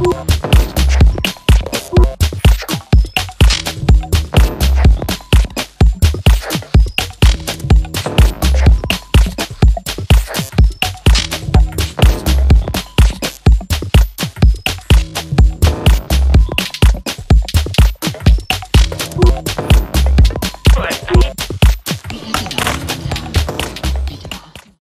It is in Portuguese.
Música